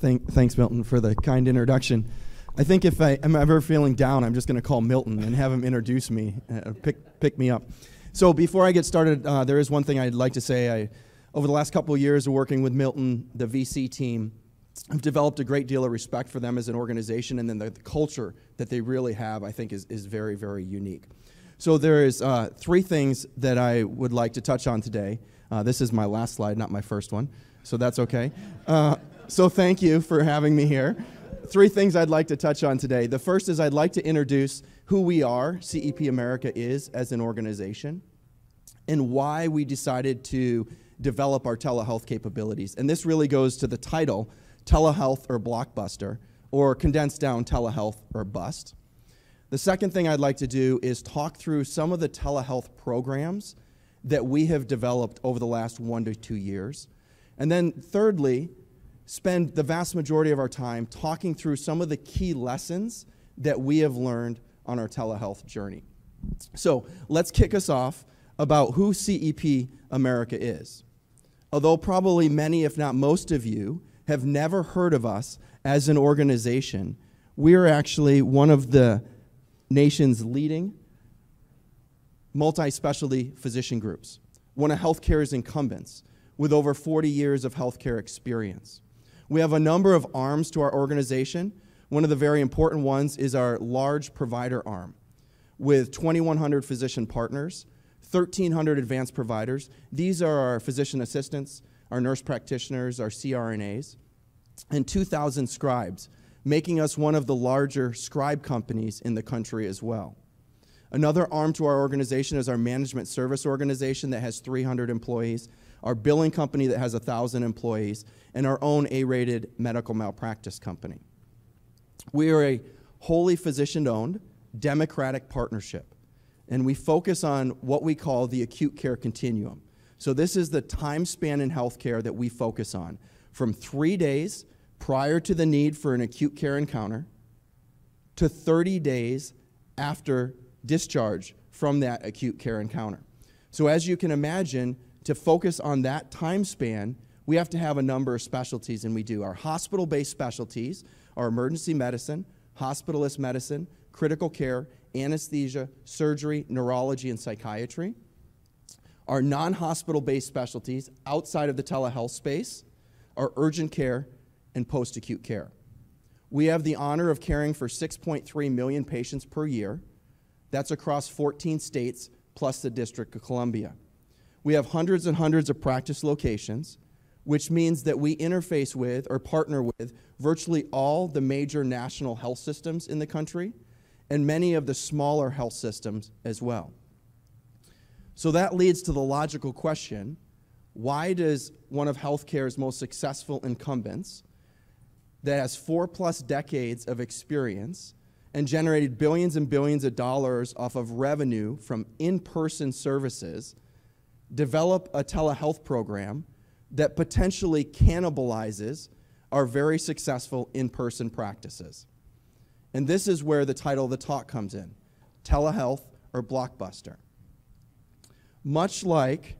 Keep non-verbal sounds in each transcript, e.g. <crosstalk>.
Thank, thanks, Milton, for the kind introduction. I think if I am ever feeling down, I'm just going to call Milton and have him introduce me, uh, pick, pick me up. So before I get started, uh, there is one thing I'd like to say. I, over the last couple of years of working with Milton, the VSee team, I've developed a great deal of respect for them as an organization, and then the, the culture that they really have, I think, is, is very, very unique. So there is uh, three things that I would like to touch on today. Uh, this is my last slide, not my first one, so that's okay. So thank you for having me here. Three things I'd like to touch on today. The first is I'd like to introduce who we are, CEP America is as an organization, and why we decided to develop our telehealth capabilities. And this really goes to the title telehealth or blockbuster, or condensed down telehealth or bust. The second thing I'd like to do is talk through some of the telehealth programs that we have developed over the last one to two years. And then, thirdly, spend the vast majority of our time talking through some of the key lessons that we have learned on our telehealth journey. So, let's kick us off about who CEP America is. Although probably many, if not most of you, have never heard of us as an organization, we are actually one of the nation's leading multi specialty physician groups, one of healthcare's incumbents with over 40 years of healthcare experience. We have a number of arms to our organization. One of the very important ones is our large provider arm with 2,100 physician partners, 1,300 advanced providers. These are our physician assistants, our nurse practitioners, our CRNAs, and 2,000 scribes, making us one of the larger scribe companies in the country as well. Another arm to our organization is our management service organization that has 300 employees, our billing company that has 1,000 employees, and our own A rated medical malpractice company. We are a wholly physician owned, democratic partnership, and we focus on what we call the acute care continuum. So, this is the time span in healthcare that we focus on from three days prior to the need for an acute care encounter to 30 days after discharge from that acute care encounter. So, as you can imagine, to focus on that time span, we have to have a number of specialties, and we do. Our hospital based specialties are emergency medicine, hospitalist medicine, critical care, anesthesia, surgery, neurology, and psychiatry. Our non hospital based specialties outside of the telehealth space are urgent care and post acute care. We have the honor of caring for 6.3 million patients per year. That's across 14 states plus the District of Columbia. We have hundreds and hundreds of practice locations, which means that we interface with or partner with virtually all the major national health systems in the country and many of the smaller health systems as well. So that leads to the logical question why does one of healthcare's most successful incumbents, that has four plus decades of experience and generated billions and billions of dollars off of revenue from in person services, develop a telehealth program that potentially cannibalizes our very successful in person practices. And this is where the title of the talk comes in telehealth or blockbuster. Much like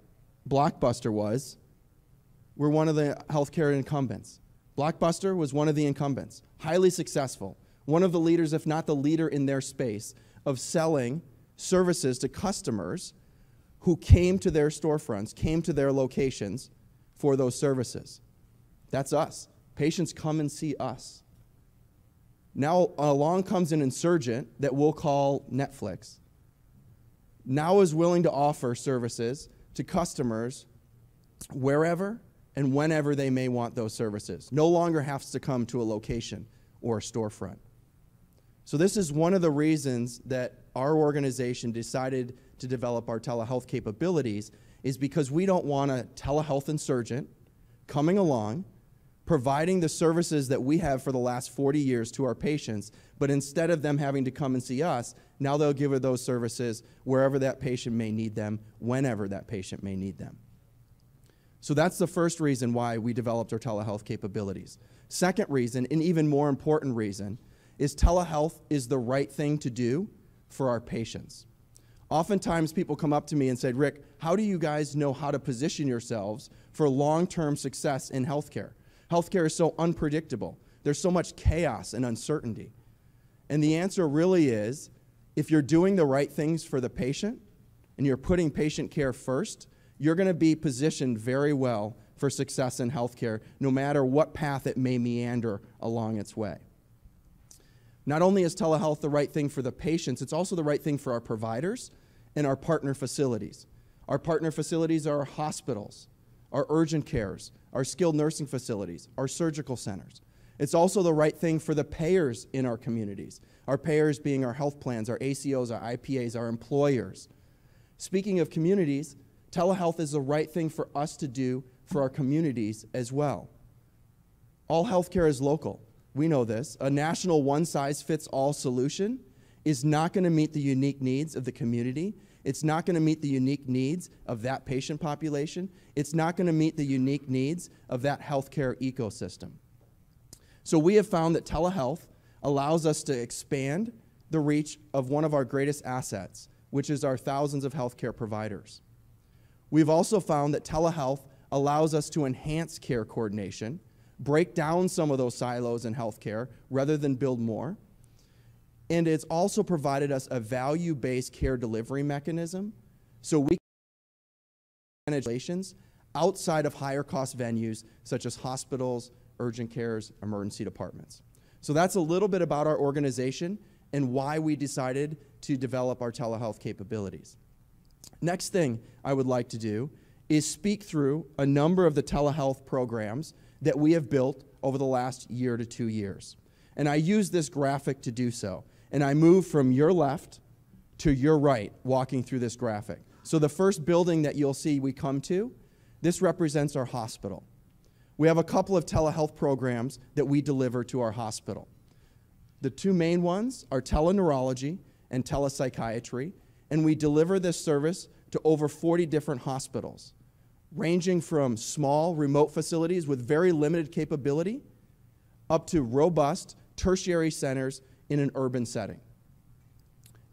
Blockbuster was, we're one of the healthcare incumbents. Blockbuster was one of the incumbents, highly successful, one of the leaders, if not the leader in their space, of selling services to customers who came to their storefronts, came to their locations for those services. That's us. Patients come and see us. Now, along comes an insurgent that we'll call Netflix. Now is willing to offer services to customers wherever and whenever they may want those services. No longer has to come to a location or a storefront. So, this is one of the reasons that our organization decided to develop our telehealth capabilities is because we don't want a telehealth insurgent coming along providing the services that we have for the last 40 years to our patients, but instead of them having to come and see us, now they'll give those services wherever that patient may need them, whenever that patient may need them. So that's the first reason why we developed our telehealth capabilities. Second reason, and even more important reason, is telehealth is the right thing to do for our patients. Oftentimes, people come up to me and say, Rick, how do you guys know how to position yourselves for long term success in healthcare? Healthcare is so unpredictable. There's so much chaos and uncertainty. And the answer really is if you're doing the right things for the patient and you're putting patient care first, you're going to be positioned very well for success in healthcare, no matter what path it may meander along its way. Not only is telehealth the right thing for the patients, it's also the right thing for our providers and our partner facilities. Our partner facilities are our hospitals, our urgent cares, our skilled nursing facilities, our surgical centers. It's also the right thing for the payers in our communities. Our payers being our health plans, our ACOs, our IPAs, our employers. Speaking of communities, telehealth is the right thing for us to do for our communities as well. All healthcare is local. We know this. A national one size fits all solution is not going to meet the unique needs of the community. It's not going to meet the unique needs of that patient population. It's not going to meet the unique needs of that healthcare ecosystem. So we have found that telehealth allows us to expand the reach of one of our greatest assets, which is our thousands of healthcare providers. We've also found that telehealth allows us to enhance care coordination, break down some of those silos in healthcare rather than build more. And it's also provided us a value based care delivery mechanism so we can manage relations outside of higher cost venues such as hospitals, urgent cares, emergency departments. So that's a little bit about our organization and why we decided to develop our telehealth capabilities. Next thing I would like to do is speak through a number of the telehealth programs that we have built over the last year to two years. And I use this graphic to do so. And I move from your left to your right walking through this graphic. So the first building that you'll see we come to, this represents our hospital. We have a couple of telehealth programs that we deliver to our hospital. The two main ones are teleneurology and telepsychiatry, and we deliver this service to over 40 different hospitals ranging from small remote facilities with very limited capability up to robust tertiary centers in an urban setting.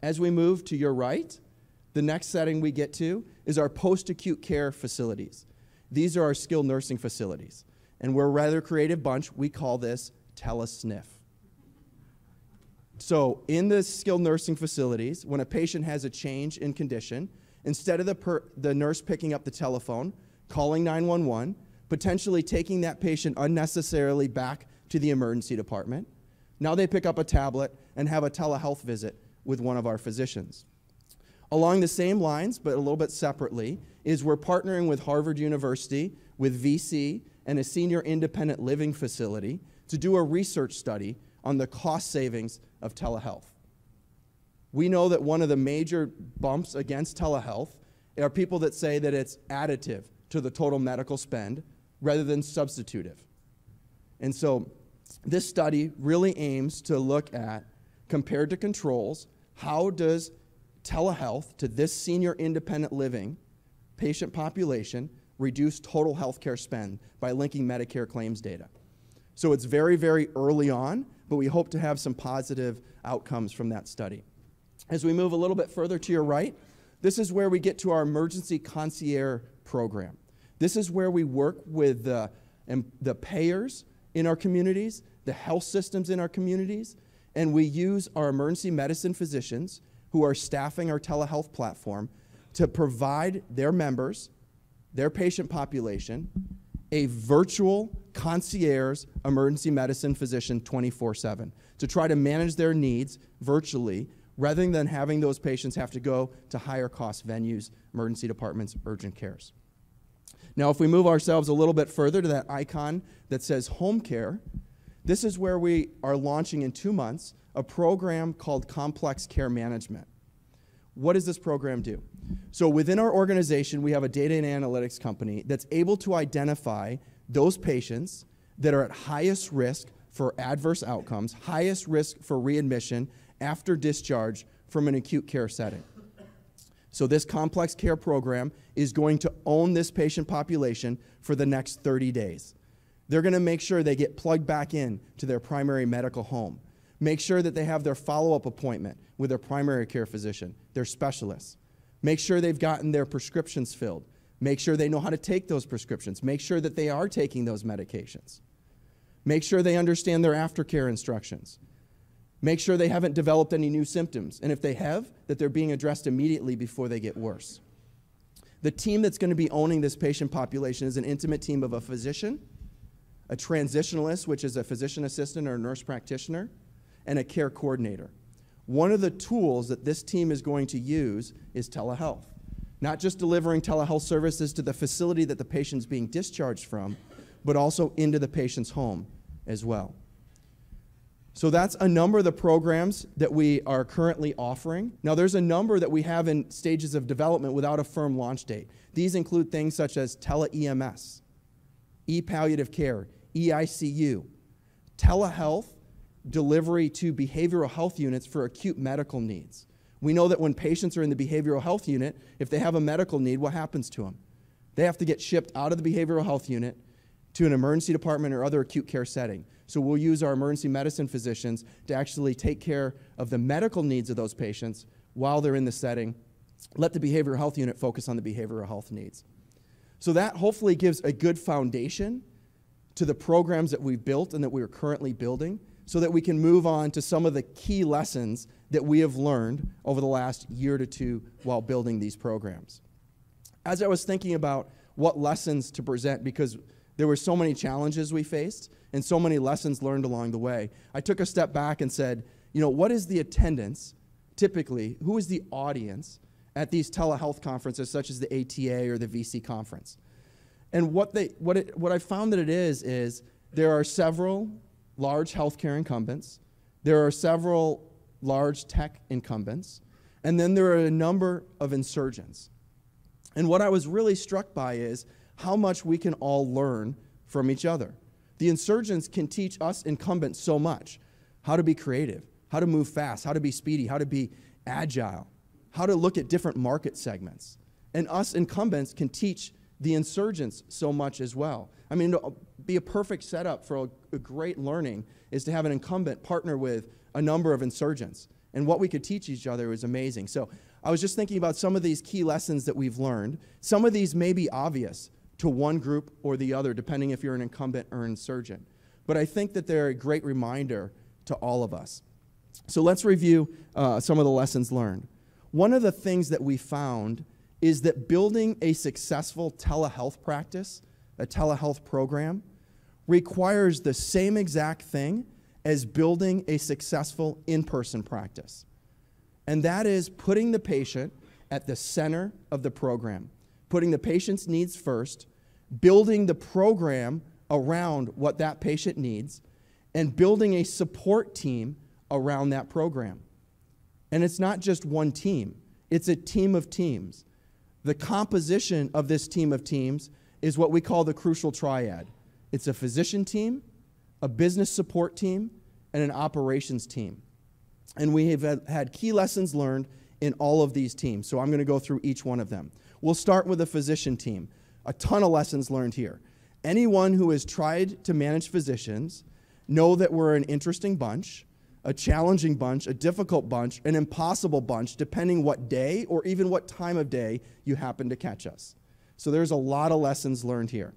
As we move to your right, the next setting we get to is our post acute care facilities. These are our skilled nursing facilities. And we're a rather creative bunch. We call this telesniff. So, in the skilled nursing facilities, when a patient has a change in condition, instead of the, the nurse picking up the telephone, calling 911, potentially taking that patient unnecessarily back to the emergency department. Now they pick up a tablet and have a telehealth visit with one of our physicians. Along the same lines, but a little bit separately, is we're partnering with Harvard University, with VSee, and a senior independent living facility to do a research study on the cost savings of telehealth. We know that one of the major bumps against telehealth are people that say that it's additive, to the total medical spend rather than substitutive. And so this study really aims to look at, compared to controls, how does telehealth to this senior independent living patient population reduce total healthcare spend by linking Medicare claims data. So it's very, very early on, but we hope to have some positive outcomes from that study. As we move a little bit further to your right, this is where we get to our emergency concierge program. This is where we work with the, the payers in our communities, the health systems in our communities, and we use our emergency medicine physicians who are staffing our telehealth platform to provide their members, their patient population, a virtual concierge emergency medicine physician 24 7 to try to manage their needs virtually rather than having those patients have to go to higher cost venues, emergency departments, urgent cares. Now, if we move ourselves a little bit further to that icon that says home care, this is where we are launching in two months a program called Complex Care Management. What does this program do? So, within our organization, we have a data and analytics company that's able to identify those patients that are at highest risk for adverse outcomes, highest risk for readmission after discharge from an acute care setting. So, this complex care program is going to own this patient population for the next 30 days. They're going to make sure they get plugged back in to their primary medical home. Make sure that they have their follow up appointment with their primary care physician, their specialists. Make sure they've gotten their prescriptions filled. Make sure they know how to take those prescriptions. Make sure that they are taking those medications. Make sure they understand their aftercare instructions. Make sure they haven't developed any new symptoms. And if they have, that they're being addressed immediately before they get worse. The team that's going to be owning this patient population is an intimate team of a physician, a transitionalist, which is a physician assistant or a nurse practitioner, and a care coordinator. One of the tools that this team is going to use is telehealth. Not just delivering telehealth services to the facility that the patient's being discharged from, but also into the patient's home as well. So that's a number of the programs that we are currently offering. Now, there's a number that we have in stages of development without a firm launch date. These include things such as tele EMS, e palliative care, EICU, telehealth, delivery to behavioral health units for acute medical needs. We know that when patients are in the behavioral health unit, if they have a medical need, what happens to them? They have to get shipped out of the behavioral health unit to an emergency department or other acute care setting. So we'll use our emergency medicine physicians to actually take care of the medical needs of those patients while they're in the setting. Let the behavioral health unit focus on the behavioral health needs. So that hopefully gives a good foundation to the programs that we've built and that we are currently building so that we can move on to some of the key lessons that we have learned over the last year to two while building these programs. As I was thinking about what lessons to present, because there were so many challenges we faced and so many lessons learned along the way, I took a step back and said, you know, what is the attendance typically? Who is the audience at these telehealth conferences such as the ATA or the VSee conference? And what, they, what, it, what I found that it is, is there are several large healthcare incumbents, there are several large tech incumbents, and then there are a number of insurgents. And what I was really struck by is how much we can all learn from each other. The insurgents can teach us incumbents so much how to be creative, how to move fast, how to be speedy, how to be agile, how to look at different market segments. And us incumbents can teach the insurgents so much as well. I mean, to be a perfect setup for a, a great learning is to have an incumbent partner with a number of insurgents. And what we could teach each other was amazing. So I was just thinking about some of these key lessons that we've learned. Some of these may be obvious to one group or the other, depending if you're an incumbent or insurgent. But I think that they're a great reminder to all of us. So let's review uh, some of the lessons learned. One of the things that we found is that building a successful telehealth practice, a telehealth program, requires the same exact thing as building a successful in person practice. And that is putting the patient at the center of the program, putting the patient's needs first, building the program around what that patient needs, and building a support team around that program. And it's not just one team, it's a team of teams. The composition of this team of teams is what we call the crucial triad it's a physician team, a business support team, and an operations team. And we have had key lessons learned in all of these teams. So I'm going to go through each one of them. We'll start with the physician team. A ton of lessons learned here. Anyone who has tried to manage physicians know that we're an interesting bunch a challenging bunch, a difficult bunch, an impossible bunch, depending what day or even what time of day you happen to catch us. So there's a lot of lessons learned here.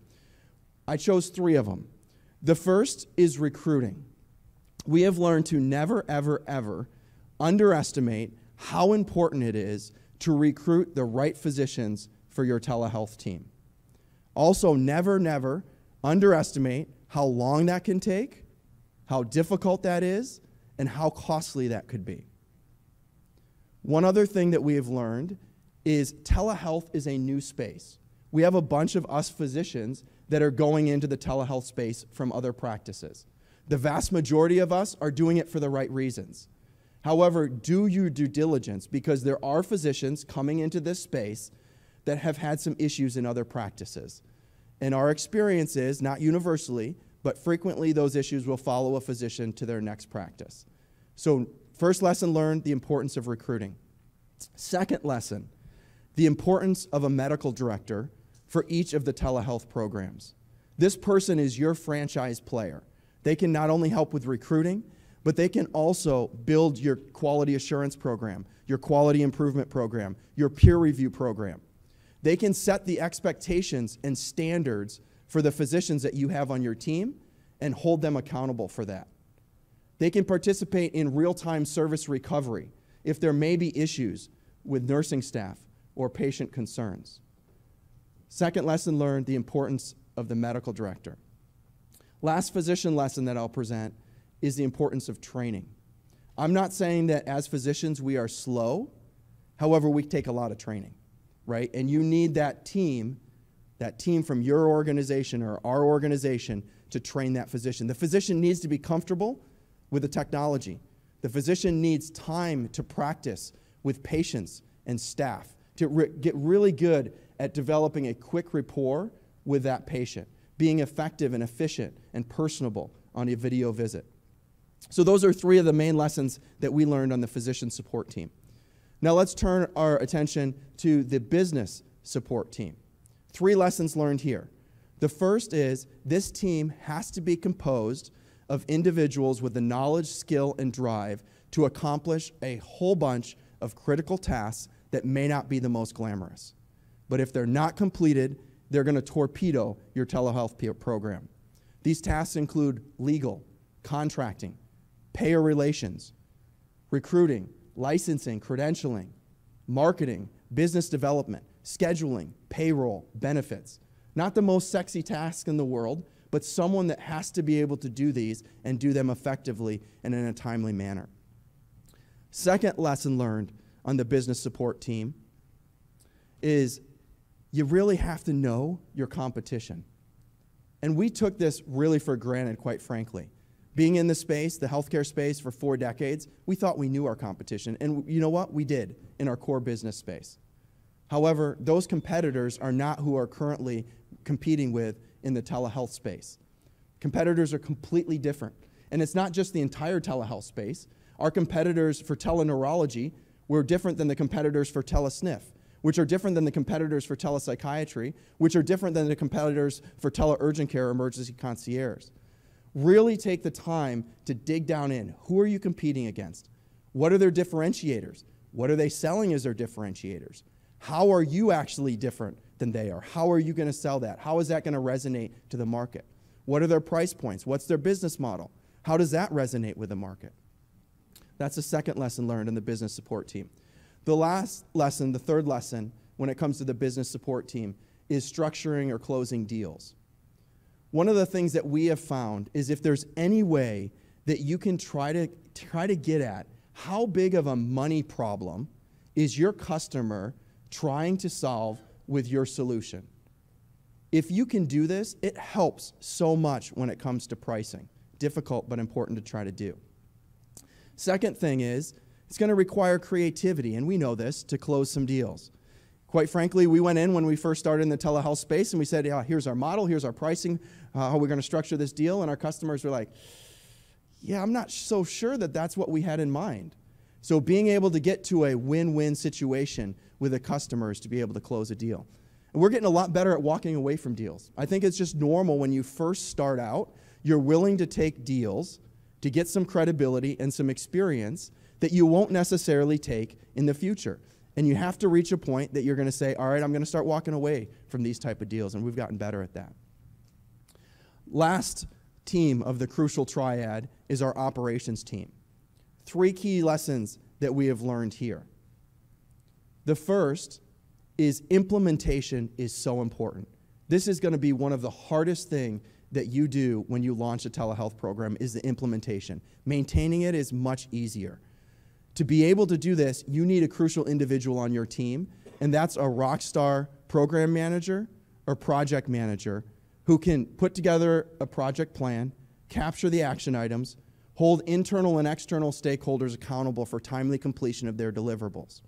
I chose three of them. The first is recruiting. We have learned to never, ever, ever underestimate how important it is to recruit the right physicians for your telehealth team. Also, never, never underestimate how long that can take, how difficult that is, and how costly that could be. One other thing that we have learned is telehealth is a new space. We have a bunch of us physicians that are going into the telehealth space from other practices. The vast majority of us are doing it for the right reasons. However, do your due diligence because there are physicians coming into this space that have had some issues in other practices. And our experience is, not universally, but frequently those issues will follow a physician to their next practice. So, first lesson learned the importance of recruiting. Second lesson, the importance of a medical director for each of the telehealth programs. This person is your franchise player. They can not only help with recruiting, but they can also build your quality assurance program, your quality improvement program, your peer review program. They can set the expectations and standards for the physicians that you have on your team and hold them accountable for that. They can participate in real time service recovery if there may be issues with nursing staff or patient concerns. Second lesson learned the importance of the medical director. Last physician lesson that I'll present is the importance of training. I'm not saying that as physicians we are slow, however, we take a lot of training, right? And you need that team, that team from your organization or our organization to train that physician. The physician needs to be comfortable with the technology. The physician needs time to practice with patients and staff to re- get really good at developing a quick rapport with that patient, being effective and efficient and personable on a video visit. So, those are three of the main lessons that we learned on the physician support team. Now, let's turn our attention to the business support team. Three lessons learned here. The first is this team has to be composed of individuals with the knowledge, skill, and drive to accomplish a whole bunch of critical tasks that may not be the most glamorous. But if they're not completed, they're going to torpedo your telehealth program. These tasks include legal, contracting, payer relations, recruiting, licensing, credentialing, marketing, business development, scheduling, payroll, benefits. Not the most sexy task in the world, but someone that has to be able to do these and do them effectively and in a timely manner. Second lesson learned on the business support team is you really have to know your competition. And we took this really for granted, quite frankly. Being in the space, the healthcare space, for four decades, we thought we knew our competition. And you know what? We did in our core business space. However, those competitors are not who are currently competing with in the telehealth space. Competitors are completely different. And it's not just the entire telehealth space. Our competitors for teleneurology were different than the competitors for telesniff, which are different than the competitors for telepsychiatry, which are different than the competitors for teleurgent care emergency concierge. Really take the time to dig down in. Who are you competing against? What are their differentiators? What are they selling as their differentiators? How are you actually different than they are? How are you going to sell that? How is that going to resonate to the market? What are their price points? What's their business model? How does that resonate with the market? That's the second lesson learned in the business support team. The last lesson, the third lesson, when it comes to the business support team, is structuring or closing deals. One of the things that we have found is if there's any way that you can try to try to get at how big of a money problem is your customer trying to solve with your solution. If you can do this, it helps so much when it comes to pricing. Difficult but important to try to do. Second thing is, it's going to require creativity, and we know this, to close some deals. Quite frankly, we went in when we first started in the telehealth space and we said, yeah, here's our model, here's our pricing, Uh, how we're going to structure this deal. And our customers were like, yeah, I'm not so sure that that's what we had in mind. So being able to get to a win win situation with the customers to be able to close a deal. And we're getting a lot better at walking away from deals. I think it's just normal when you first start out, you're willing to take deals to get some credibility and some experience that you won't necessarily take in the future. And you have to reach a point that you're going to say, all right, I'm going to start walking away from these type of deals. And we've gotten better at that. Last team of the crucial triad is our operations team. Three key lessons that we have learned here. The first is implementation is so important. This is going to be one of the hardest thing that you do when you launch a telehealth program is the implementation. Maintaining it is much easier. To be able to do this, you need a crucial individual on your team, and that's a rock star program manager or project manager who can put together a project plan, capture the action items, hold internal and external stakeholders accountable for timely completion of their deliverables.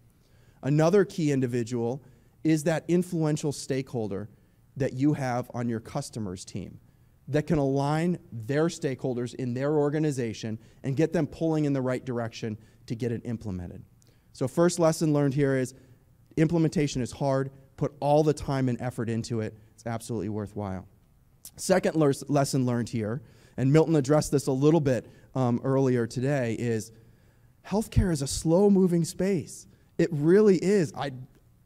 Another key individual is that influential stakeholder that you have on your customers team that can align their stakeholders in their organization and get them pulling in the right direction to get it implemented. So, first lesson learned here is implementation is hard. Put all the time and effort into it, it's absolutely worthwhile. Second le- lesson learned here, and Milton addressed this a little bit um, earlier today, is healthcare is a slow moving space. It really is. I,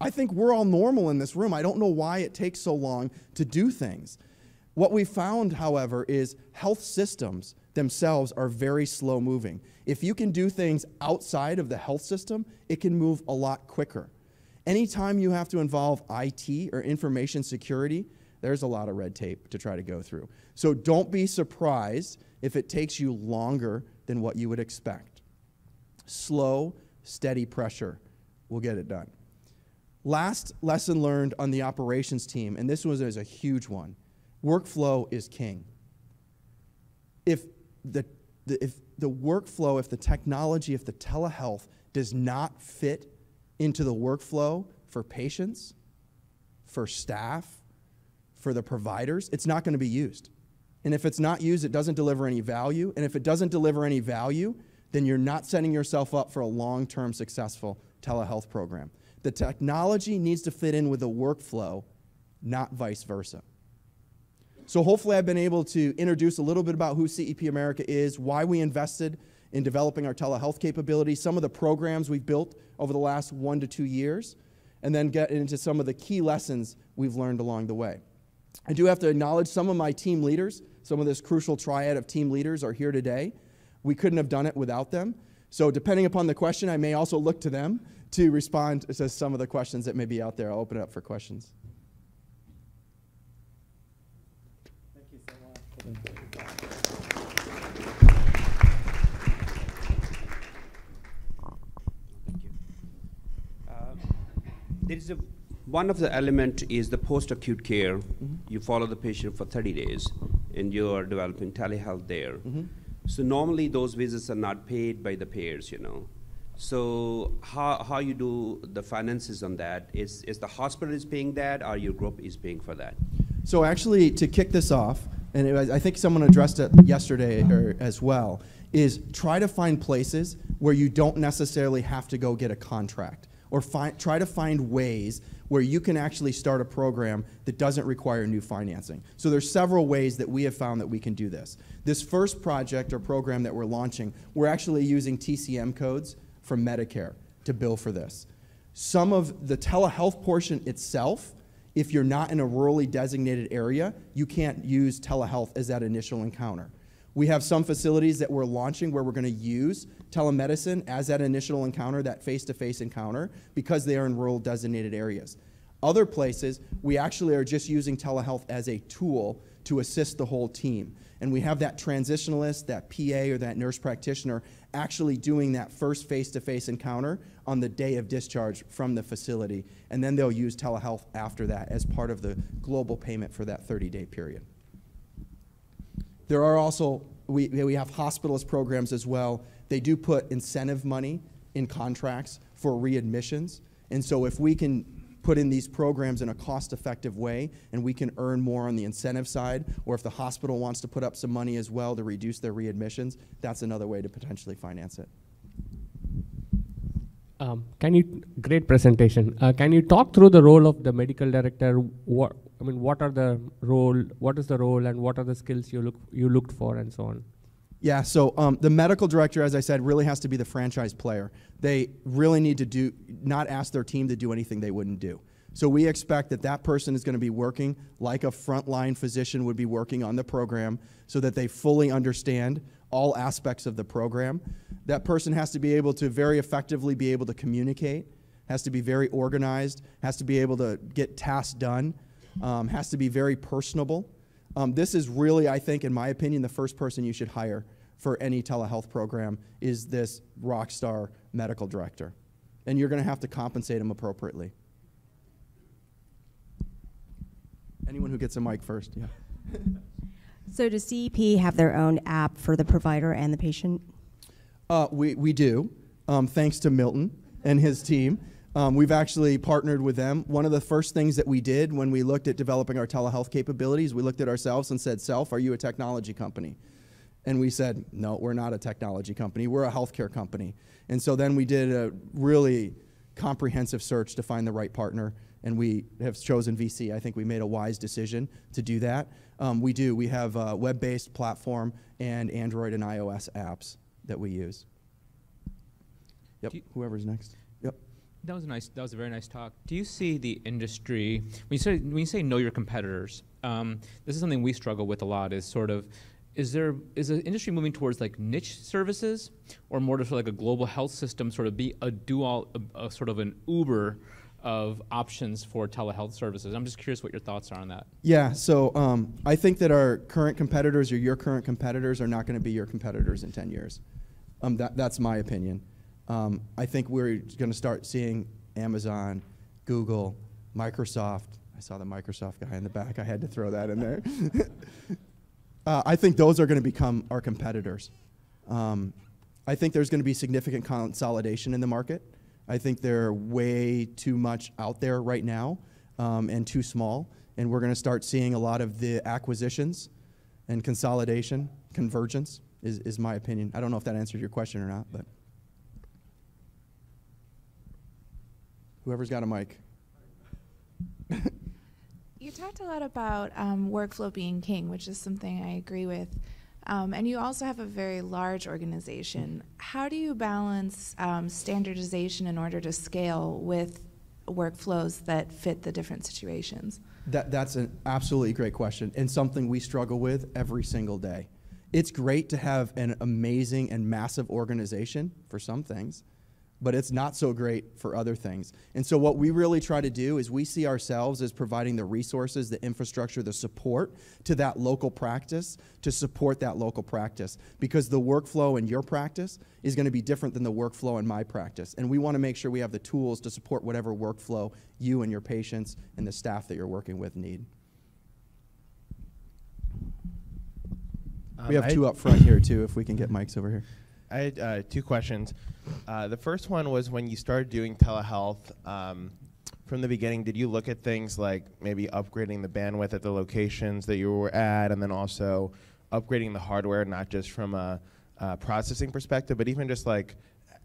I think we're all normal in this room. I don't know why it takes so long to do things. What we found, however, is health systems themselves are very slow moving. If you can do things outside of the health system, it can move a lot quicker. Anytime you have to involve IT or information security, there's a lot of red tape to try to go through. So don't be surprised if it takes you longer than what you would expect. Slow, steady pressure will get it done. Last lesson learned on the operations team, and this was a huge one workflow is king. If the, the, if the workflow, if the technology, if the telehealth does not fit into the workflow for patients, for staff, for the providers, it's not going to be used. And if it's not used, it doesn't deliver any value. And if it doesn't deliver any value, then you're not setting yourself up for a long term successful telehealth program. The technology needs to fit in with the workflow, not vice versa. So hopefully I've been able to introduce a little bit about who CEP America is, why we invested in developing our telehealth capabilities, some of the programs we've built over the last one to two years, and then get into some of the key lessons we've learned along the way. I do have to acknowledge some of my team leaders, some of this crucial triad of team leaders are here today. We couldn't have done it without them. So depending upon the question, I may also look to them to respond to some of the questions that may be out there. I'll open it up for questions. Thank you. Uh, this there is a one of the element is the post-acute care. Mm-hmm. You follow the patient for 30 days, and you are developing telehealth there. Mm-hmm. So normally those visits are not paid by the payers, you know. So how, how you do the finances on that? Is, is the hospital is paying that, or your group is paying for that? So actually, to kick this off, and it, I think someone addressed it yesterday or, as well, is try to find places where you don't necessarily have to go get a contract or try to find ways where you can actually start a program that doesn't require new financing. So there's several ways that we have found that we can do this. This first project or program that we're launching, we're actually using TCM codes from Medicare to bill for this. Some of the telehealth portion itself, if you're not in a rurally designated area, you can't use telehealth as that initial encounter. We have some facilities that we're launching where we're going to use telemedicine as that initial encounter, that face to face encounter, because they are in rural designated areas. Other places, we actually are just using telehealth as a tool to assist the whole team. And we have that transitionalist, that PA, or that nurse practitioner actually doing that first face to face encounter on the day of discharge from the facility. And then they'll use telehealth after that as part of the global payment for that 30 day period. There are also, we, we have hospitalist programs as well. They do put incentive money in contracts for readmissions. And so if we can put in these programs in a cost effective way and we can earn more on the incentive side, or if the hospital wants to put up some money as well to reduce their readmissions, that's another way to potentially finance it. Um, can you, great presentation. Uh, can you talk through the role of the medical director? What, I mean, what are the role, what is the role and what are the skills you, look, you looked for and so on? Yeah, so um, the medical director, as I said, really has to be the franchise player. They really need to do, not ask their team to do anything they wouldn't do. So we expect that that person is going to be working like a frontline physician would be working on the program so that they fully understand all aspects of the program. That person has to be able to very effectively be able to communicate, has to be very organized, has to be able to get tasks done, um, has to be very personable. Um, this is really, I think, in my opinion, the first person you should hire for any telehealth program is this rock star medical director. And you're going to have to compensate him appropriately. Anyone who gets a mic first, yeah. <laughs> so does CEP have their own app for the provider and the patient? Uh, we, we do, um, thanks to Milton and his team. Um, we've actually partnered with them. One of the first things that we did when we looked at developing our telehealth capabilities, we looked at ourselves and said, Self, are you a technology company? And we said, No, we're not a technology company, we're a healthcare company. And so then we did a really comprehensive search to find the right partner, and we have chosen VSee. I think we made a wise decision to do that. Um, we do. We have a web based platform and Android and iOS apps that we use. Yep, whoever's next. That was a nice. That was a very nice talk. Do you see the industry when you say when you say know your competitors? Um, this is something we struggle with a lot. Is sort of is there is the industry moving towards like niche services or more to sort of like a global health system sort of be a dual a, a sort of an uber of options for telehealth services i'm just curious what your thoughts are on that Yeah, so um, I think that our current competitors or your current competitors are not going to be your competitors in 10 years. Um, that, that's my opinion. Um, I think we're going to start seeing Amazon, Google, Microsoft. I saw the Microsoft guy in the back. I had to throw that in there. <laughs> uh, I think those are going to become our competitors. Um, I think there's going to be significant consolidation in the market. I think they're way too much out there right now um, and too small. And we're going to start seeing a lot of the acquisitions and consolidation, convergence, is, is my opinion. I don't know if that answered your question or not, but. Whoever's got a mic. <laughs> You talked a lot about um, workflow being king, which is something I agree with. Um, and you also have a very large organization. How do you balance um, standardization in order to scale with workflows that fit the different situations? That, that's an absolutely great question and something we struggle with every single day. It's great to have an amazing and massive organization for some things, but it's not so great for other things. And so, what we really try to do is we see ourselves as providing the resources, the infrastructure, the support to that local practice to support that local practice because the workflow in your practice is going to be different than the workflow in my practice. And we want to make sure we have the tools to support whatever workflow you and your patients and the staff that you're working with need. Um, we have two up front here, too, if we can get mics over here. I had uh, two questions. Uh, the first one was when you started doing telehealth. Um, from the beginning, did you look at things like maybe upgrading the bandwidth at the locations that you were at, and then also upgrading the hardware, not just from a, uh processing perspective, but even just like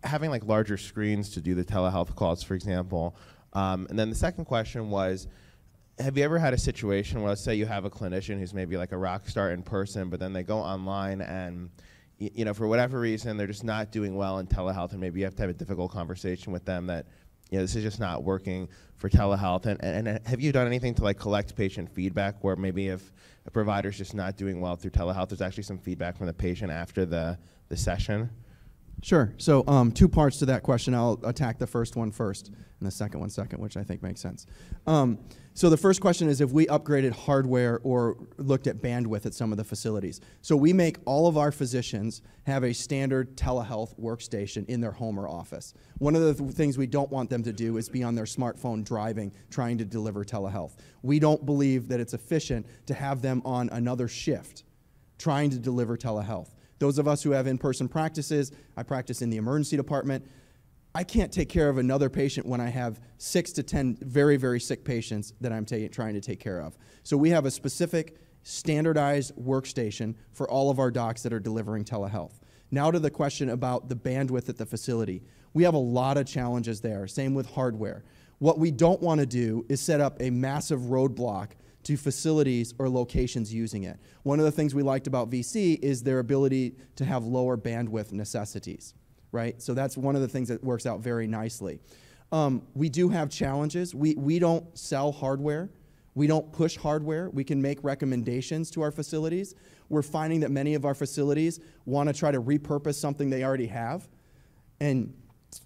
having like larger screens to do the telehealth calls, for example. Um, and then the second question was, have you ever had a situation where let's say you have a clinician who's maybe like a rock star in person, but then they go online and you know for whatever reason they're just not doing well in telehealth, and maybe you have to have a difficult conversation with them that you know this is just not working for telehealth. And, and, and have you done anything to like collect patient feedback where maybe if a provider's just not doing well through telehealth, there's actually some feedback from the patient after the the session? Sure. So, um, two parts to that question. I'll attack the first one first and the second one second, which I think makes sense. Um, so, the first question is if we upgraded hardware or looked at bandwidth at some of the facilities. So, we make all of our physicians have a standard telehealth workstation in their home or office. One of the th- things we don't want them to do is be on their smartphone driving, trying to deliver telehealth. We don't believe that it's efficient to have them on another shift trying to deliver telehealth. Those of us who have in person practices, I practice in the emergency department. I can't take care of another patient when I have six to 10 very, very sick patients that I'm trying to take care of. So we have a specific standardized workstation for all of our docs that are delivering telehealth. Now to the question about the bandwidth at the facility. We have a lot of challenges there, same with hardware. What we don't want to do is set up a massive roadblock to facilities or locations using it. One of the things we liked about VSee is their ability to have lower bandwidth necessities, right? So that's one of the things that works out very nicely. Um, we do have challenges. We, we don't sell hardware. We don't push hardware. We can make recommendations to our facilities. We're finding that many of our facilities want to try to repurpose something they already have and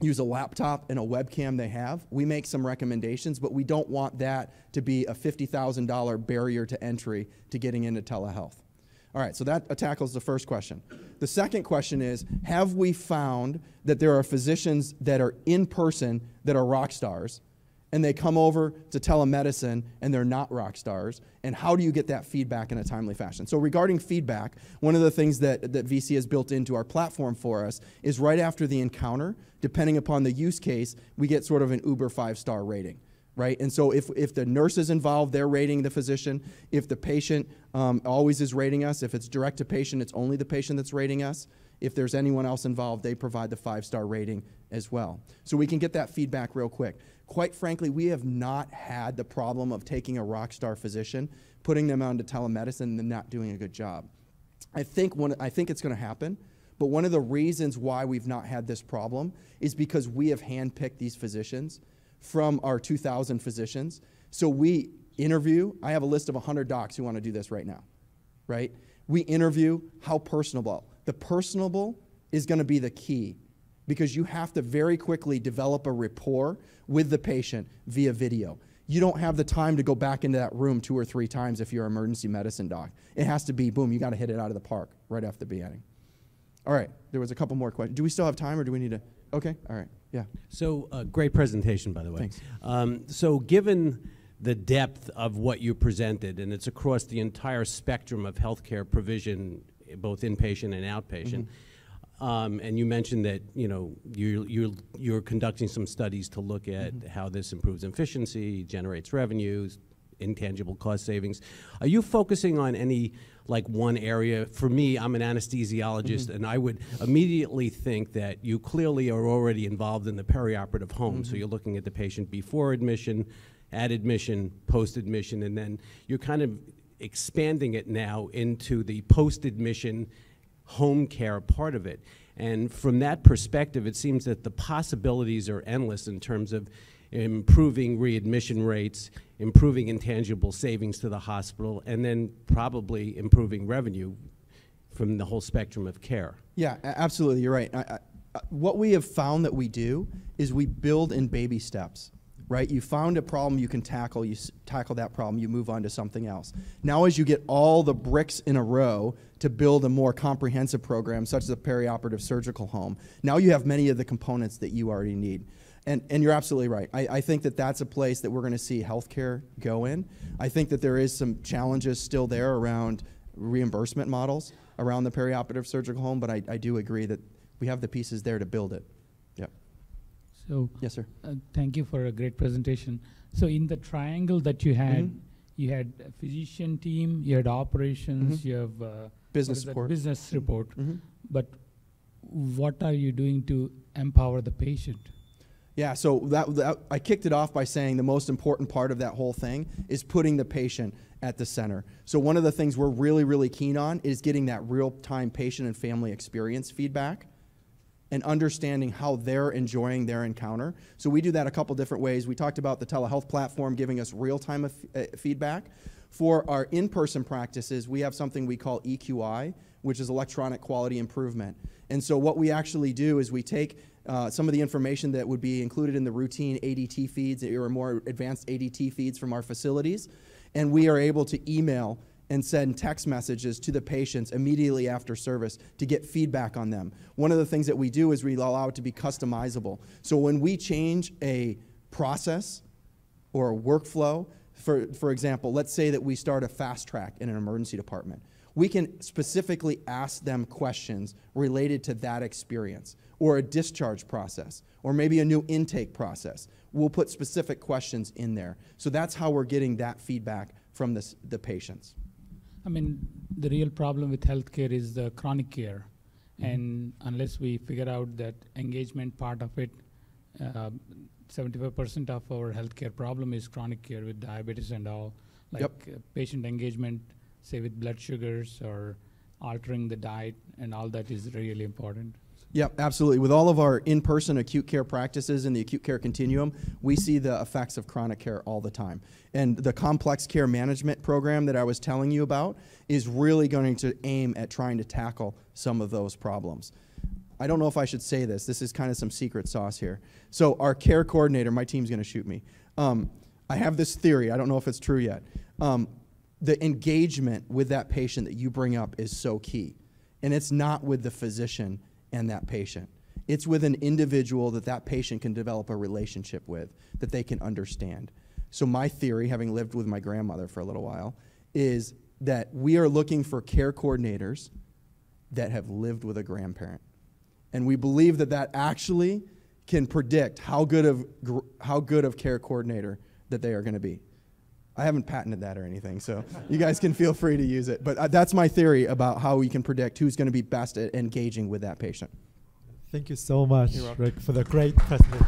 use a laptop and a webcam they have. We make some recommendations, but we don't want that to be a $50,000 barrier to entry to getting into telehealth. All right, so that tackles the first question. The second question is Have we found that there are physicians that are in person that are rock stars and they come over to telemedicine and they're not rock stars and how do you get that feedback in a timely fashion? So regarding feedback one of the things that, that VSee has built into our platform for us is right after the encounter depending upon the use case we get sort of an uber five star rating right? And so if, if the nurse is involved they're rating the physician. If the patient um, always is rating us if it's direct to patient it's only the patient that's rating us. If there's anyone else involved they provide the five star rating as well. So we can get that feedback real quick quite frankly, we have not had the problem of taking a rock star physician, putting them onto telemedicine, and not doing a good job. I think, one, I think it's going to happen, but one of the reasons why we've not had this problem is because we have handpicked these physicians from our 2,000 physicians. So we interview. I have a list of 100 docs who want to do this right now, right? We interview how personable. The personable is going to be the key because you have to very quickly develop a rapport with the patient via video. You don't have the time to go back into that room two or three times if you're an emergency medicine doc. It has to be boom, you got to hit it out of the park right after the beginning. All right, there was a couple more questions. Do we still have time or do we need to? Okay, all right, yeah. So, uh, great presentation, by the way. Thanks. Um, so, given the depth of what you presented, and it's across the entire spectrum of healthcare provision, both inpatient and outpatient. Um, and you mentioned that you know you you're you're conducting some studies to look at mm-hmm. how this improves efficiency, generates revenues, intangible cost savings. Are you focusing on any like one area? For me, I'm an anesthesiologist, mm-hmm. and I would immediately think that you clearly are already involved in the perioperative home. So mm-hmm. you're looking at the patient before admission, at admission, post admission, and then you're kind of expanding it now into the post admission home care part of it. And from that perspective, it seems that the possibilities are endless in terms of improving readmission rates, improving intangible savings to the hospital, and then probably improving revenue from the whole spectrum of care. Yeah, absolutely. You're right. I, I, what we have found that we do is we build in baby steps. Right? You found a problem you can tackle. You tackle that problem. You move on to something else. Now, as you get all the bricks in a row to build a more comprehensive program, such as a perioperative surgical home, now you have many of the components that you already need. And, and you're absolutely right. I, I think that that's a place that we're going to see healthcare go in. I think that there is some challenges still there around reimbursement models around the perioperative surgical home, but I, I do agree that we have the pieces there to build it. So, Yes, sir. uh, thank you for a great presentation. So, in the triangle that you had, Mhm. you had a physician team, you had operations, Mhm. you have uh, Business support. Business report. Mhm. But what are you doing to empower the patient? Yeah, so that, that I kicked it off by saying the most important part of that whole thing is putting the patient at the center. So one of the things we're really really keen on is getting that real-time patient and family experience feedback and understanding how they're enjoying their encounter. So we do that a couple different ways. We talked about the telehealth platform giving us real-time f- uh, feedback. For our in-person practices, we have something we call EQI, which is electronic quality improvement. And so what we actually do is we take uh, some of the information that would be included in the routine ADT feeds or more advanced ADT feeds from our facilities, and we are able to email and send text messages to the patients immediately after service to get feedback on them. One of the things that we do is we allow it to be customizable. So when we change a process or a workflow, for, for example, let's say that we start a fast track in an emergency department. We can specifically ask them questions related to that experience or a discharge process or maybe a new intake process. We'll put specific questions in there. So that's how we're getting that feedback from this, the patients. I mean, the real problem with healthcare is the chronic care. Mm-hmm. And unless we figure out that engagement part of it, uh, 75% of our healthcare problem is chronic care with diabetes and all. Like Yep. uh, patient engagement, say with blood sugars or altering the diet, and all that is really important. Yep, absolutely. With all of our in-person acute care practices in the acute care continuum, we see the effects of chronic care all the time. And the complex care management program that I was telling you about is really going to aim at trying to tackle some of those problems. I don't know if I should say this. This is kind of some secret sauce here. So our care coordinator, my team's going to shoot me. Um, I have this theory. I don't know if it's true yet. Um, the engagement with that patient that you bring up is so key, and it's not with the physician and that patient. It's with an individual that that patient can develop a relationship with, that they can understand. So my theory, having lived with my grandmother for a little while, is that we are looking for care coordinators that have lived with a grandparent. And we believe that that actually can predict how good of, how good of care coordinator that they are going to be. I haven't patented that or anything, so you guys can feel free to use it. But uh, that's my theory about how we can predict who's going to be best at engaging with that patient. Thank you so much, Rick, for the great presentation.